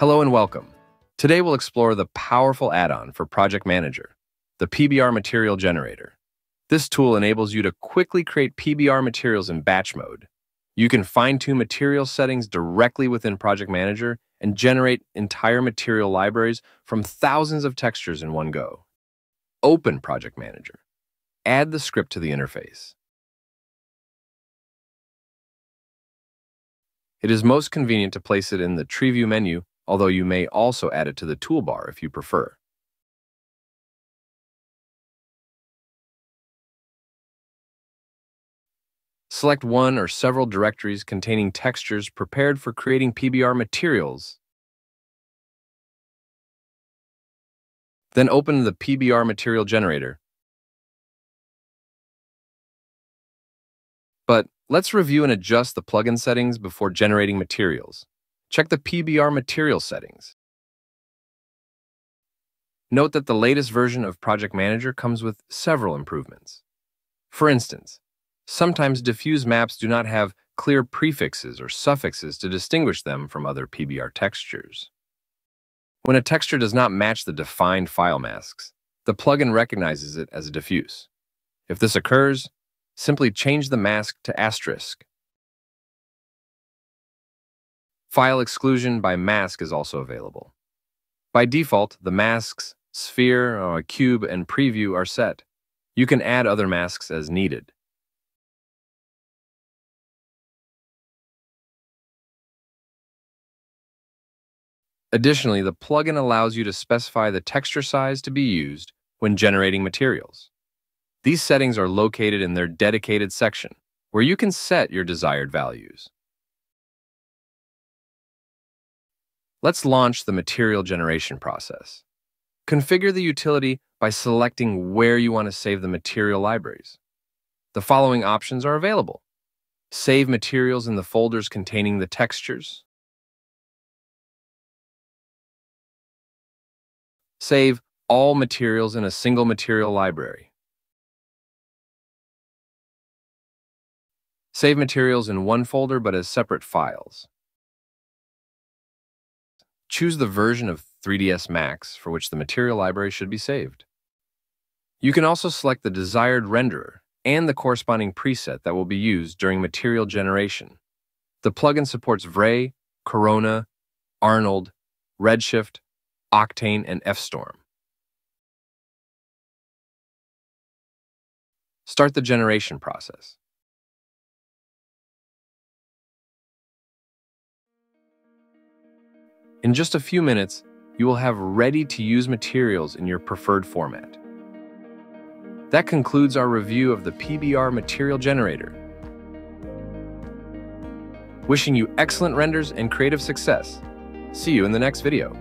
Hello and welcome. Today we'll explore the powerful add-on for Project Manager, the PBR Material Generator. This tool enables you to quickly create PBR materials in batch mode. You can fine-tune material settings directly within Project Manager and generate entire material libraries from thousands of textures in one go. Open Project Manager. Add the script to the interface. It is most convenient to place it in the Tree View menu, although you may also add it to the toolbar if you prefer. Select one or several directories containing textures prepared for creating PBR materials. Then open the PBR material generator. But Let's review and adjust the plugin settings before generating materials. Check the PBR material settings. Note that the latest version of Project Manager comes with several improvements. For instance, sometimes diffuse maps do not have clear prefixes or suffixes to distinguish them from other PBR textures. When a texture does not match the defined file masks, the plugin recognizes it as a diffuse. If this occurs, Simply change the mask to asterisk. File exclusion by mask is also available. By default, the masks, sphere, or cube, and preview are set. You can add other masks as needed. Additionally, the plugin allows you to specify the texture size to be used when generating materials. These settings are located in their dedicated section, where you can set your desired values. Let's launch the material generation process. Configure the utility by selecting where you want to save the material libraries. The following options are available. Save materials in the folders containing the textures. Save all materials in a single material library. Save materials in one folder but as separate files. Choose the version of 3ds Max for which the material library should be saved. You can also select the desired renderer and the corresponding preset that will be used during material generation. The plugin supports Vray, Corona, Arnold, Redshift, Octane, and FStorm. Start the generation process. In just a few minutes, you will have ready-to-use materials in your preferred format. That concludes our review of the PBR Material Generator. Wishing you excellent renders and creative success. See you in the next video.